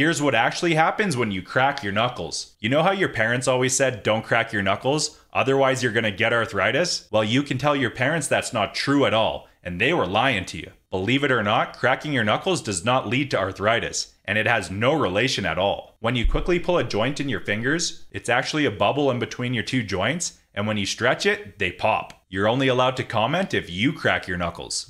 Here's what actually happens when you crack your knuckles. You know how your parents always said, don't crack your knuckles, otherwise you're gonna get arthritis? Well, you can tell your parents that's not true at all, and they were lying to you. Believe it or not, cracking your knuckles does not lead to arthritis, and it has no relation at all. When you quickly pull a joint in your fingers, it's actually a bubble in between your two joints, and when you stretch it, they pop. You're only allowed to comment if you crack your knuckles.